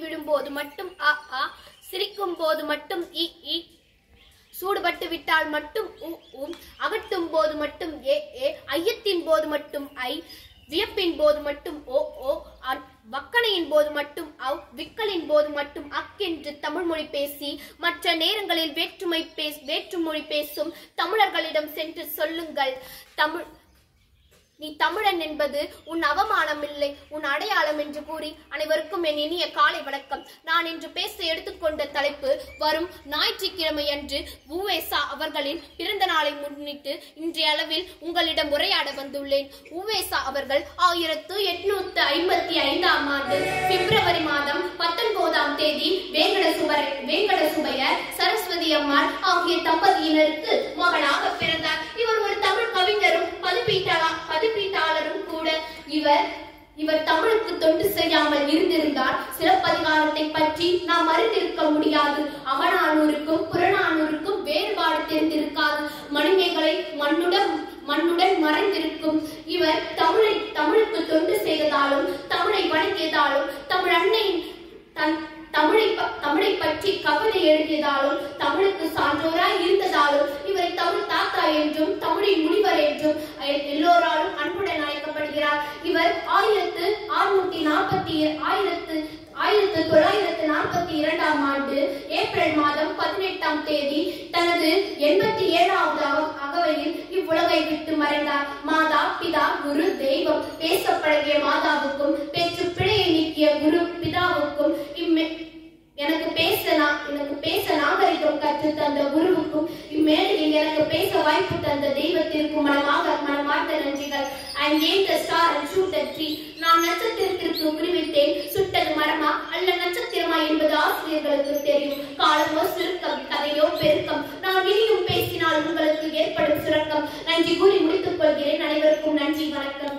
விழும்போது மட்டும் அ ஆ. சிரிக்கும் போது மட்டும் இ இ. சூடுபட்டு விட்டால் மட்டும் உ உம் அகட்டும் போது மட்டும் ஏ ஏ. ஐயத்தின் போது மட்டும் ஐ. வியப்பின் போது மட்டும் ஓ ஓ. வக்கனையின் போது மட்டும் அவ் விக்கலின் போது மட்டும் அக் என்று தமிழ் மொழி பேசி மற்ற நேரங்களில் வேற்றுமை பேஸ் வேற்றுமொழி பேசும் தமிழர்களிடம் சென்று சொல்லுங்கள். தமிழ் தமிழன் என்பது உன் அவமானம் இல்லை உன் அடையாளம் என்று கூறி அனைவருக்கும் என் இனிய காலை வணக்கம். நான் இன்று பேச எடுத்துக்கொண்ட தலைப்பு வரும் ஞாயிற்றுக்கிழமை அன்று உவேசா அவர்களின் பிறந்த நாளை முன்னிட்டு இன்றைய அளவில் உங்களிடம் உரையாட வந்துள்ளேன். உவேசா அவர்கள் ஆயிரத்து எட்நூத்து ஐம்பத்தி ஐந்தாம் ஆண்டு பிப்ரவரி மாதம் பத்தொன்பதாம் தேதி வேங்கட சுபர வேங்கட சுபையர் சரஸ்வதி அம்மாள் ஆகிய தம்பதியினருக்கு மகனாக பிறந்தார். இவர் ஒரு தமிழ் கவிஞரும் பதிப்பீட்டாளர் இவர் இவர் தமிழுக்கு தொண்டு செய்யாமல் இருந்திருந்தால் சிலப்பதிகாரத்தை பற்றி நாம் அறிந்திருக்க முடியாது. அவனானூருக்கும் புறநானூருக்கும் வேறுபாடு தெரிந்திருக்காது. மணிமேகலை மண்ணுடன் மண்ணுடன் மறைந்திருக்கும். இவர் தமிழை தமிழுக்கு தொண்டு செய்ததாலும் தமிழை வணங்கியதாலும் தமிழ் அன்னையின் தன் தமிழை தமிழை பற்றி கவிதை எழுதியதாலும் தமிழுக்கு சான்றோராய் இருந்ததாலும் இவரை தமிழ் தாத்தா என்றும் தமிழின் முனிவர் என்றும் எல்லோராலும் அன்புடன் அழைக்கப்படுகிறார் இவர் ஆயிரத்து அறுநூத்தி நாற்பத்தி ஆயிரத்து ஆயிரத்து தொள்ளாயிரத்து நாற்பத்தி இரண்டாம் ஆண்டு ஏப்ரல் மாதம் பதினெட்டாம் தேதி தனது எண்பத்தி ஏழாவது அகவையில் இவ்வுலகை விட்டு மறைந்தார். மாதா பிதா குரு தெய்வம் பேச பழகிய மாதாவுக்கும் பேச்சு பிழையை நீக்கிய குரு பிதாவுக்கும் இம்மே எனக்கு பேச எனக்கு பேச நாகரிகம் கற்று தந்த குருவுக்கும் இம்மேடையில் எனக்கு பேச வாய்ப்பு தந்த தெய்வத்திற்கும் மனமாக மனமார்ந்த நன்றிகள். I named the star and shoot the tree. நான் நட்சத்திரத்திற்கு உரிவிட்டேன் சுட்டது மரமா? அல்ல நட்சத்திரமா என்பது ஆசிரியர்களுக்கு தெரியும். காலமோ சுருக்கம் கதையோ பெருக்கம். நான் இனியும் பேசினால் உங்களுக்கு ஏற்படும் சுரக்கம் நன்றி கூறி முடித்துக் கொள்கிறேன். அனைவருக்கும் நன்றி வணக்கம்.